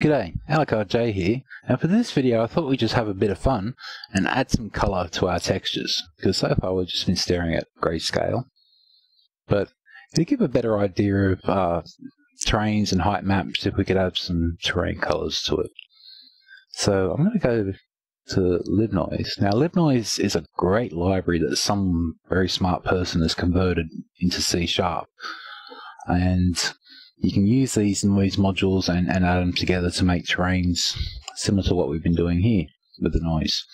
G'day, Alucard Jay here, and for this video I thought we'd just have a bit of fun and add some colour to our textures, because so far we've just been staring at grayscale. But to give a better idea of uh, terrains and height maps, if we could add some terrain colours to it. So I'm going to go to LibNoise. Now LibNoise is a great library that some very smart person has converted into C Sharp. And you can use these noise modules and, and add them together to make terrains similar to what we've been doing here with the noise.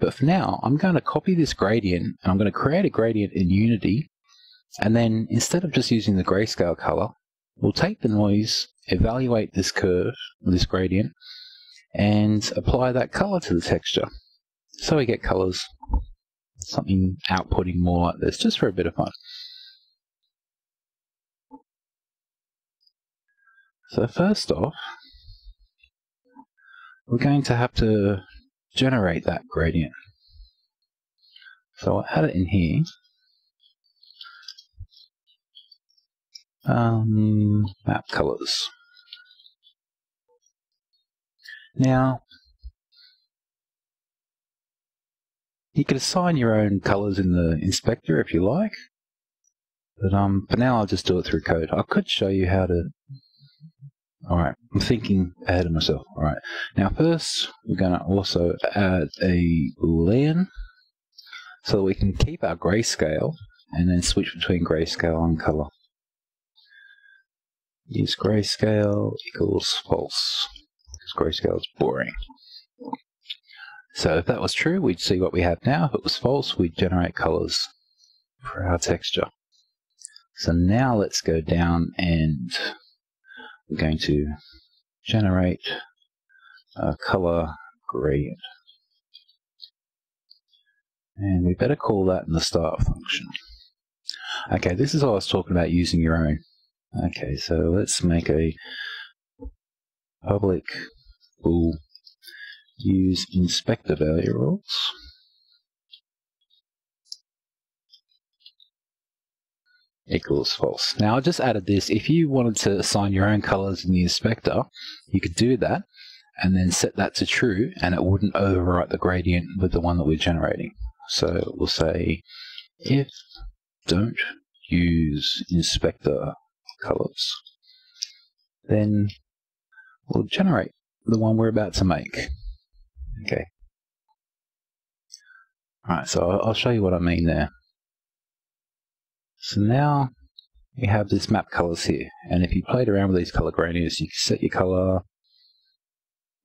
But for now, I'm going to copy this gradient and I'm going to create a gradient in Unity. And then instead of just using the grayscale color, we'll take the noise, evaluate this curve, this gradient, and apply that color to the texture. So we get colors, something outputting more like this, just for a bit of fun. So first off, we're going to have to generate that gradient. So I'll add it in here. Um, map colors. Now, you can assign your own colors in the inspector if you like, but um, for now I'll just do it through code. I could show you how to all right, I'm thinking ahead of myself. All right, now first we're going to also add a boolean so that we can keep our grayscale and then switch between grayscale and color. Use grayscale equals false because grayscale is boring. So if that was true, we'd see what we have now. If it was false, we'd generate colors for our texture. So now let's go down and we're going to generate a color gradient. And we better call that in the start function. Okay, this is what I was talking about using your own. Okay, so let's make a public bool use inspector variables equals false. Now I just added this. If you wanted to assign your own colors in the inspector, you could do that and then set that to true and it wouldn't overwrite the gradient with the one that we're generating. So we'll say if don't use inspector colors, then we'll generate the one we're about to make. Okay. Alright, so I'll show you what I mean there. So now you have this map colors here, and if you played around with these color gradients, you can set your color.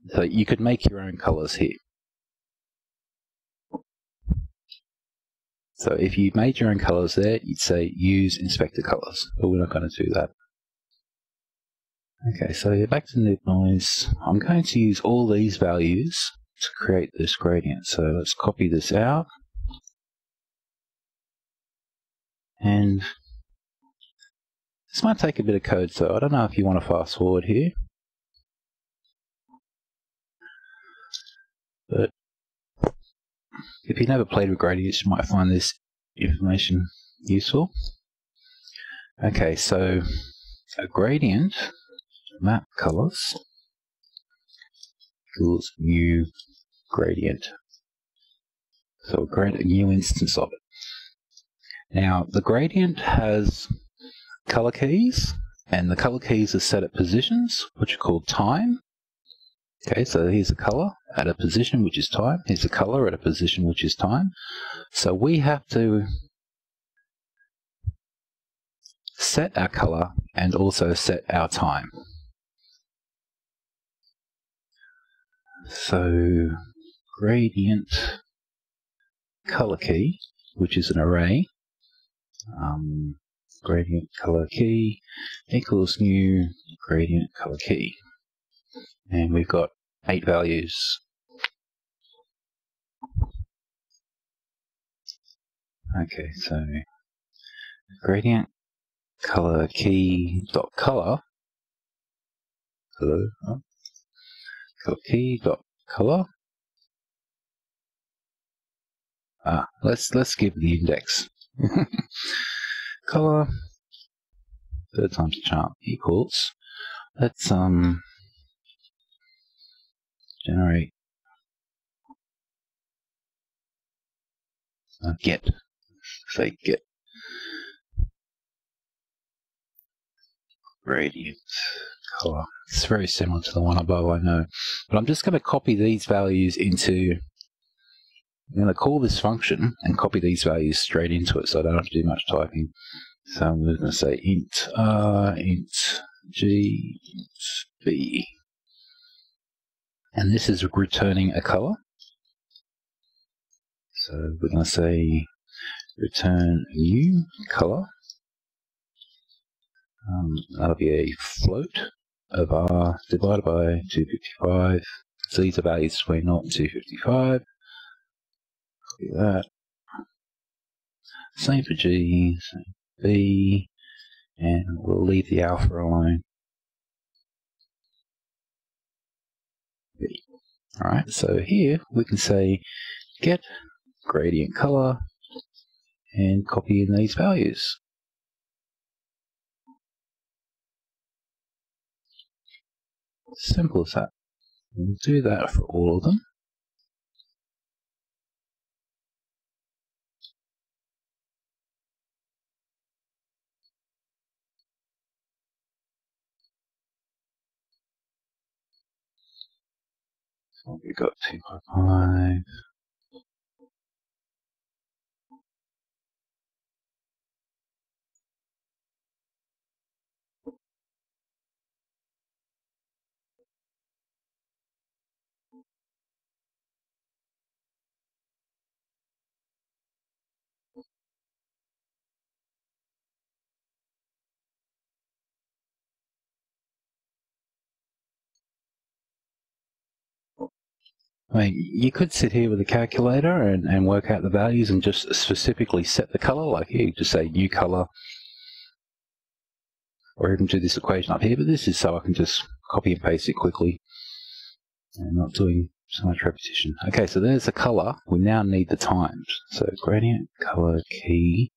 So you could make your own colors here. So if you made your own colors there, you'd say use inspector colors, but we're not going to do that. Okay, so back to the noise. I'm going to use all these values to create this gradient. So let's copy this out. And this might take a bit of code, so I don't know if you want to fast forward here. But if you've never played with gradients, you might find this information useful. Okay, so a gradient map colors equals new gradient. So create a new instance of it. Now, the gradient has color keys, and the color keys are set at positions, which are called time. Okay, so here's a color at a position, which is time. Here's a color at a position, which is time. So we have to set our color and also set our time. So gradient color key, which is an array, um, gradient color key equals new gradient color key. And we've got eight values. Okay, so gradient color key dot color. Color oh, color key dot color. Ah let's let's give the index color. Third times the chart equals. Let's um generate. Uh, get. Say get. Gradient. Color. It's very similar to the one above, I know. But I'm just going to copy these values into I'm going to call this function and copy these values straight into it so I don't have to do much typing. So I'm going to say int r, int g, int b. And this is returning a color. So we're going to say return new color. Um, that'll be a float of r divided by 255. So these are values between 0 and 255. That. Same for G, same for B, and we'll leave the alpha alone. Alright, so here we can say get gradient color and copy in these values. Simple as that. We'll do that for all of them. So we got 2.5. I mean, you could sit here with a calculator and, and work out the values and just specifically set the color, like here, you just say new color, or even do this equation up here, but this is so I can just copy and paste it quickly and not doing so much repetition. Okay, so there's the color. We now need the times. So gradient color key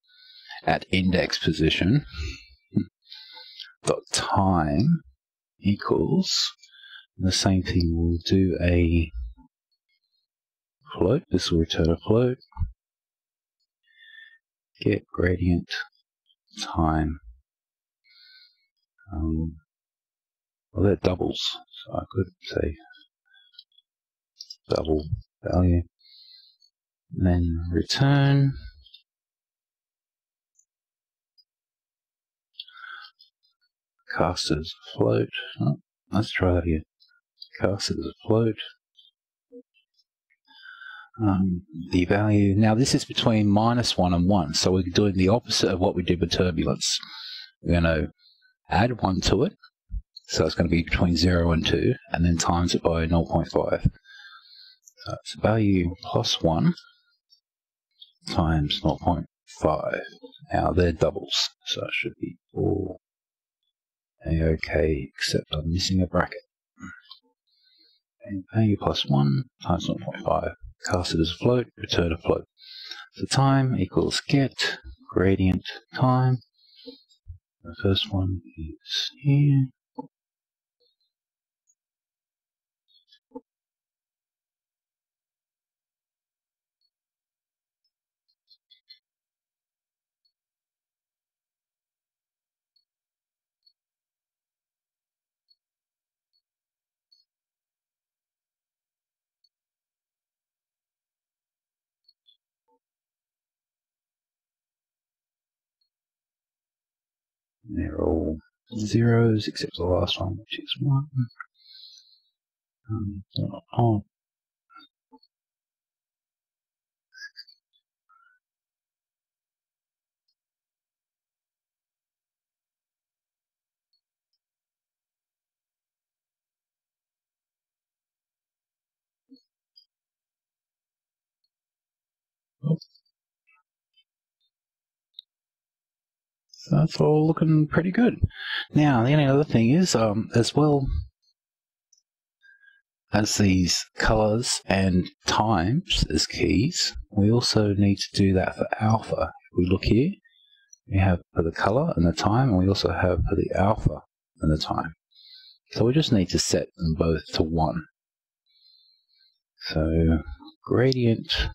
at index position dot time equals the same thing. We'll do a float. This will return a float. Get gradient time. Um, well, they're doubles, so I could say double value. And then return. Cast as float. Oh, let's try that again. Cast as a float um, the value. Now this is between minus 1 and 1, so we're doing the opposite of what we did with turbulence. We're going to add 1 to it, so it's going to be between 0 and 2, and then times it by 0.5. So it's value plus 1 times 0.5. Now they're doubles, so it should be all a-okay, except I'm missing a bracket. And value plus 1 times 0.5 cast it as a float, return a float. So time equals get gradient time. The first one is here. They're all zeros except the last one, which is one. Um, oh. So that's all looking pretty good. Now, the only other thing is, um, as well as these colors and times as keys, we also need to do that for alpha. If we look here, we have for the color and the time, and we also have for the alpha and the time. So we just need to set them both to 1. So gradient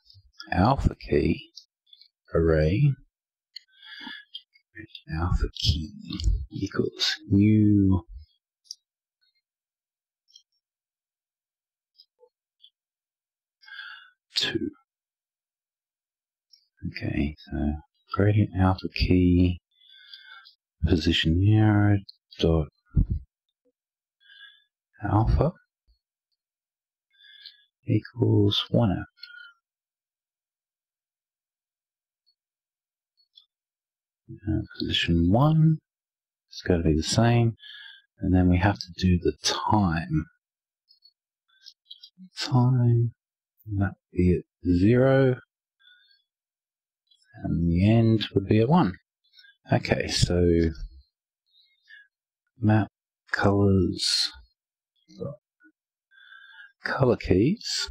alpha key array alpha key equals new two. Okay, so gradient alpha key position here dot alpha equals 1f. Uh, position 1 is going to be the same, and then we have to do the time. Time, that would be at 0, and the end would be at 1. Okay, so map colors color keys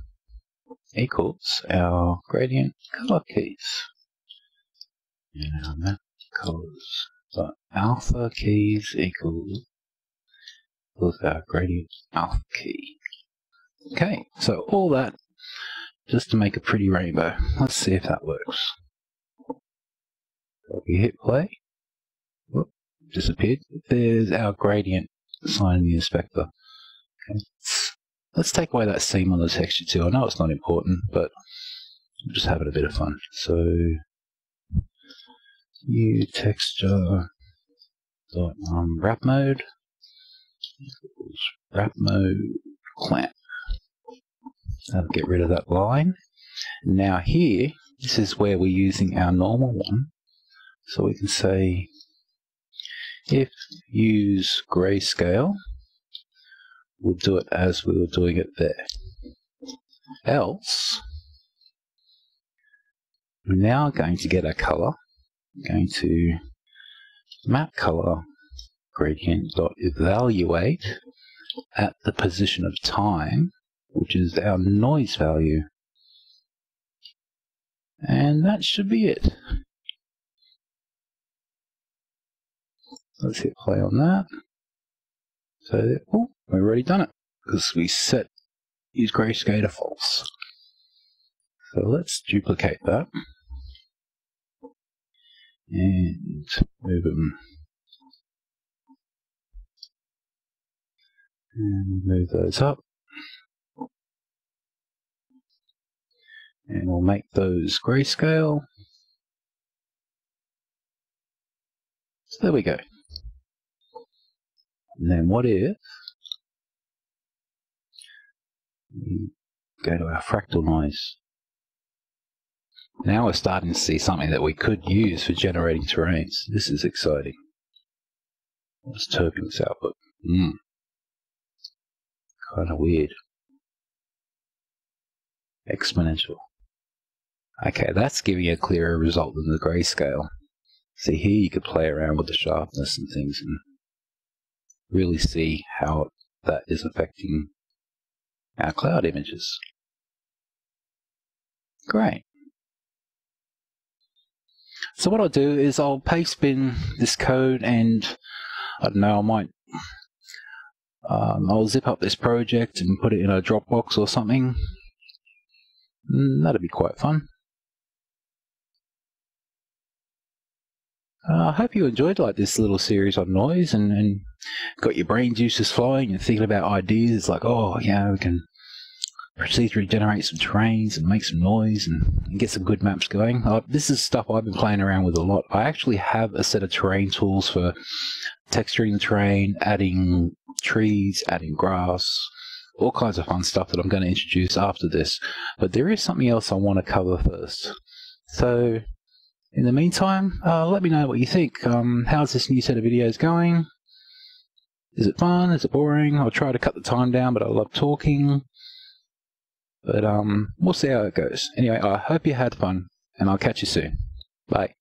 equals our gradient color keys. And our map colors. So alpha keys equals with our gradient alpha key. Okay, so all that just to make a pretty rainbow. Let's see if that works. So we hit play. Whoop, disappeared. There's our gradient sign in the inspector. Okay. Let's take away that seam on the texture too. I know it's not important, but I'm just having a bit of fun. So new texture dot um, wrap mode equals wrap mode clamp. That'll get rid of that line. Now here, this is where we're using our normal one. So we can say if use grayscale, we'll do it as we were doing it there. Else, we're now going to get a color going to map color gradient dot evaluate at the position of time, which is our noise value. And that should be it. Let's hit play on that. So, oh, we've already done it because we set use grayscale to false. So let's duplicate that and move them and move those up. And we'll make those grayscale. So there we go. And then what if we go to our fractal noise now we're starting to see something that we could use for generating terrains. This is exciting. What's turbulence output? Hmm. Kind of weird. Exponential. Okay, that's giving a clearer result than the grayscale. See, here you could play around with the sharpness and things and really see how that is affecting our cloud images. Great. So what I'll do is I'll paste in this code and I don't know, I might um, I'll zip up this project and put it in a Dropbox or something. Mm, that'd be quite fun. Uh, I hope you enjoyed like this little series on noise and, and got your brain juices flowing and thinking about ideas. It's like, oh, yeah, we can procedurally generate some terrains and make some noise and, and get some good maps going. Uh, this is stuff I've been playing around with a lot. I actually have a set of terrain tools for texturing the terrain, adding trees, adding grass, all kinds of fun stuff that I'm going to introduce after this. But there is something else I want to cover first. So, in the meantime, uh, let me know what you think. Um, how's this new set of videos going? Is it fun? Is it boring? I'll try to cut the time down, but I love talking. But um, we'll see how it goes. Anyway, I hope you had fun, and I'll catch you soon. Bye.